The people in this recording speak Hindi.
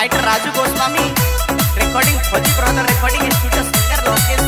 writer Raju Goswami recording Fauji brother recording studio singer Lokesh